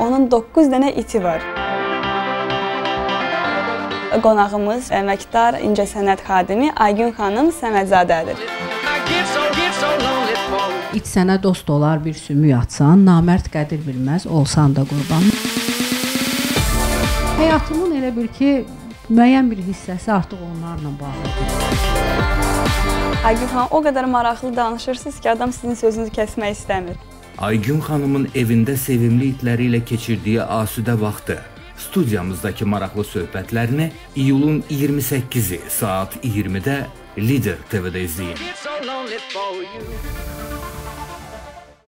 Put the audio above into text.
Onun 9 dənə iti var. Qonağımız əməkdar incəsənət xadimi Aygün xanım Səmədzadədir. İç sənə dost olar bir sümük atsan, namərd qədir bilməz, olsan da qurban. Həyatımın elə bil ki, müəyyən bir hissəsi artıq onlarla bağlıdır. Aygün xanım o qədər maraqlı danışırsınız ki, adam sizin sözünüzü kəsmək istəmir. Aygün xanımın evində sevimli itləri ilə keçirdiyi asudə vaxtı studiyamızdakı maraqlı söhbətlərini iyulun 28-i saat 20-də Lider TV-də izləyin.